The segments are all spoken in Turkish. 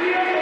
Yeah.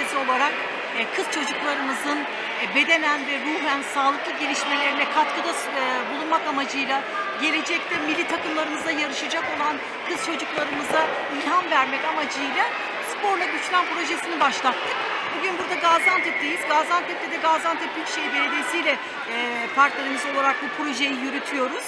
Projesi olarak e, kız çocuklarımızın e, bedenen ve ruhen sağlıklı gelişmelerine katkıda e, bulunmak amacıyla gelecekte milli takımlarımızda yarışacak olan kız çocuklarımıza ilham vermek amacıyla Sporla Güçlen projesini başlattık. Bugün burada Gaziantep'teyiz. Gaziantep'te de Gaziantep Büyükşehir Belediyesi ile partnerimiz olarak bu projeyi yürütüyoruz.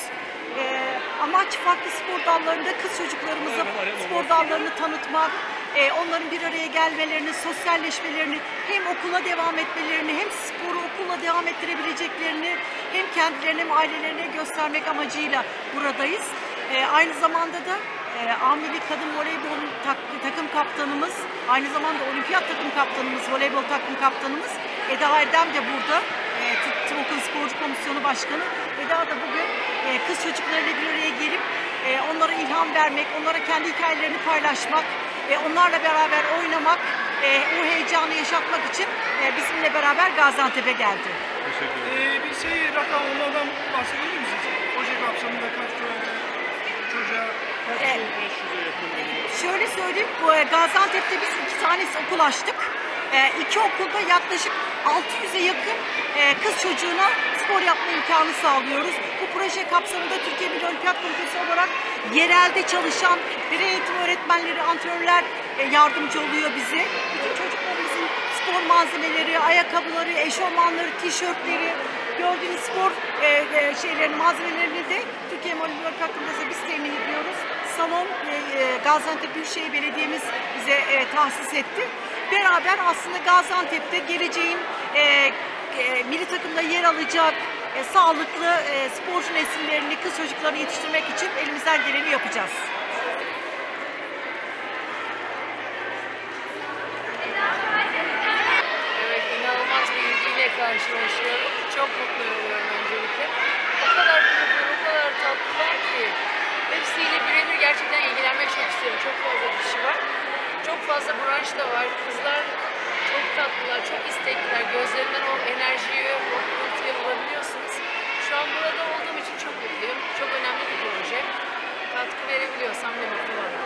Amaç farklı spor dallarında kız çocuklarımıza spor dallarını tanıtmak, e, onların bir araya gelmelerini, sosyalleşmelerini, hem okula devam etmelerini, hem sporu okulla devam ettirebileceklerini hem kendilerine hem ailelerine göstermek amacıyla buradayız. E, aynı zamanda da e, Amili Kadın Voleybol tak- takım kaptanımız, aynı zamanda olimpiyat takım kaptanımız, voleybol takım kaptanımız Eda Erdem de burada. E, Okulu Sporcu Komisyonu Başkanı. Eda da bugün e, kız çocuklarıyla bir araya gelip e, onlara ilham vermek, onlara kendi hikayelerini paylaşmak, e, onlarla beraber oynamak, e, o heyecanı yaşatmak için e, bizimle beraber Gaziantep'e geldi. Teşekkür ederim. Ee, bir şey rakam onlardan bahsedebilir misiniz? Proje kapsamında kaç çocuğa kaç Evet. Şöyle söyleyeyim, bu, e, Gaziantep'te biz iki tane okul açtık. E, iki okulda yaklaşık 600'e yakın e, kız çocuğuna spor yapma imkanı sağlıyoruz. Bu proje kapsamında Türkiye Milli Olimpiyat Komitesi olarak yerelde çalışan birey eğitim öğretmenleri, antrenörler e, yardımcı oluyor bize. Bütün çocuklarımızın spor malzemeleri, ayakkabıları, eşofmanları, tişörtleri, gördüğünüz spor e, e, şeylerin malzemelerini de Türkiye Milli Olimpiyat Komitesi'ne biz temin ediyoruz. Salon e, e, Gaziantep Büyükşehir Belediye'miz bize e, tahsis etti. Beraber aslında Gaziantep'te geleceğin e, e, milli takımda yer alacak e, sağlıklı e, sporcu nesillerini, kız çocuklarını yetiştirmek için elimizden geleni yapacağız. Evet, inanılmaz bir ilgiyle karşılaşıyorum. Çok mutlu oluyorum öncelikle. O kadar mutlu, o kadar tatlılar ki. Hepsiyle birebir gerçekten ilgilenmek çok istiyorum. Çok fazla kişi var. Çok fazla branş da var. Kızlar çok tatlılar, çok istekliler. Gözlerinden o enerjiyi, o pırıltıyı bulabiliyorsunuz. Şu an burada olduğum için çok mutluyum. Çok önemli bir proje. Katkı verebiliyorsam ne mutlu bana.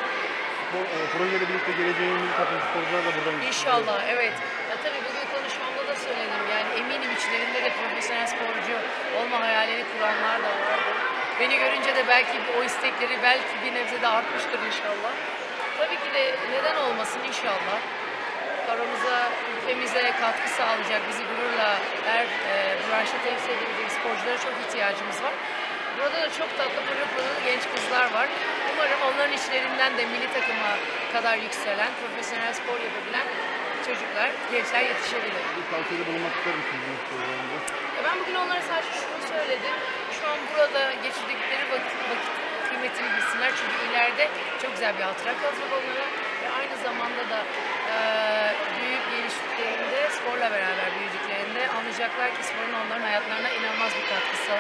Bu e, projeyle birlikte geleceğin takım sporcular da buradan İnşallah evet. Ya tabii bugün konuşmamda da söyledim yani eminim içlerinde de profesyonel sporcu olma hayalini kuranlar da vardı. Beni görünce de belki o istekleri belki bir nebze de artmıştır inşallah. Tabii ki de neden olmasın inşallah. Paramıza, ülkemize katkı sağlayacak, bizi gururla her e, branşta temsil edebilecek sporculara çok ihtiyacımız var. Burada da çok tatlı pırıl genç kızlar var. Umarım onların içlerinden de milli takıma kadar yükselen, profesyonel spor yapabilen çocuklar, gençler yetişebilir. Bir tavsiyede bulunmak ister misiniz? Ya Ben bugün onlara sadece şunu söyledim. Şu an burada geçirdikleri vakit, vakit kıymetini bilsinler. Çünkü ileride çok güzel bir hatıra kalacak onlara. Ve aynı zamanda da e, büyük geliştiklerinde, sporla beraber büyüdüklerinde anlayacaklar ki sporun onların hayatlarına inanılmaz bir katkısı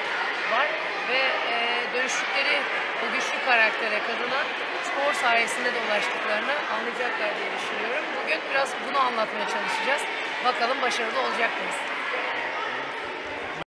var. Ve e, dönüştükleri o güçlü karaktere, kadına spor sayesinde de ulaştıklarını anlayacaklar diye düşünüyorum. Bugün biraz bunu anlatmaya çalışacağız. Bakalım başarılı olacak mıyız?